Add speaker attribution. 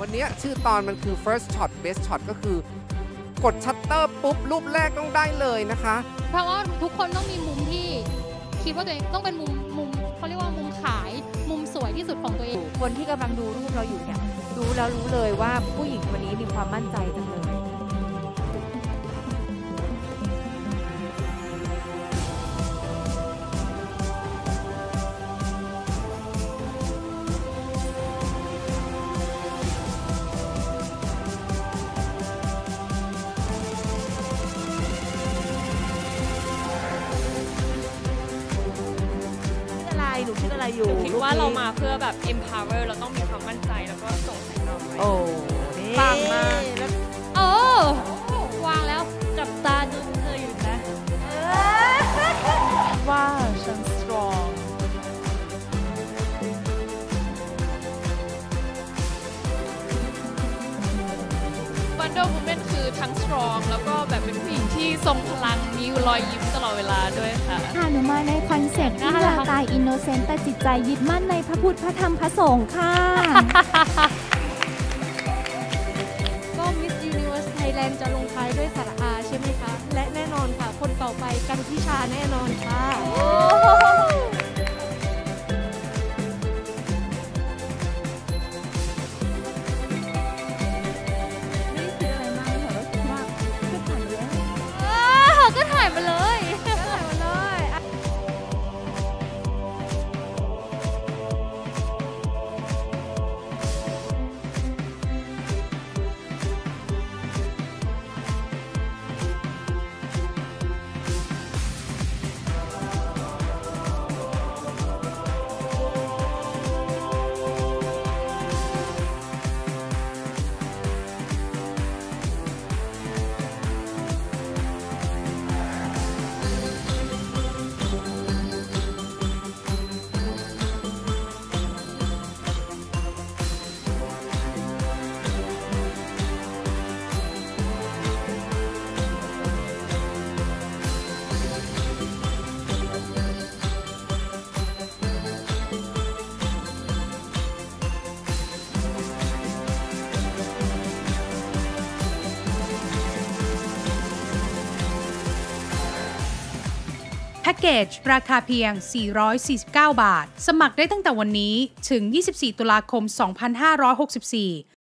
Speaker 1: วันนี้ชื่อตอนมันคือ first shot best shot ก็คือกดชัตเตอร์ปุ๊บ รูปแรกต้องได้เลยนะคะ
Speaker 2: เพราะว่าทุกคนต้องมีมุมที่คิดว่าตัวเองต้องเป็นมุมมุมเขาเรียกว่ามุมขายมุมสวยที่สุดของตัวเอง
Speaker 3: คนที่กำลังดูรูปเราอยู่เนี่ยดูแล้วรู้เลยว่าผู้หญิงคนนี้มีความมั่นใจจังเลย หนูชื่ออะไรอยู่
Speaker 4: หนูคิดว่า
Speaker 3: ลูกนี้
Speaker 4: เรามาเพื่อแบบ empower เราต้องมีความมั่นใจแล้วก็
Speaker 3: วั
Speaker 4: นเดอร์ w ู m มนคือทั้ง strong แล้วก็แบบเป็นผู้หญิงที่ทรงพลังมีรอยยิ้มตลอดเวลาด้วยค่ะ
Speaker 5: ค่ะหนูมาในคอนเซ็ปต์ที่
Speaker 2: น่ารั
Speaker 5: ร่างกาย innocent แต่จิตใจยึดมั่นในพระพุทธพระธรรมพระสงฆ์ค่ะ
Speaker 6: ก็ Miss Universe Thailand จะลงท้ายด้วยสระอาใช่ไหมคะ และแน่นอนค่ะ คนต่อไปกันทิชาแน่นอนค่ะ
Speaker 7: แพ็กเกจราคาเพียง 449 บาท สมัครได้ตั้งแต่วันนี้ถึง 24 ตุลาคม 2564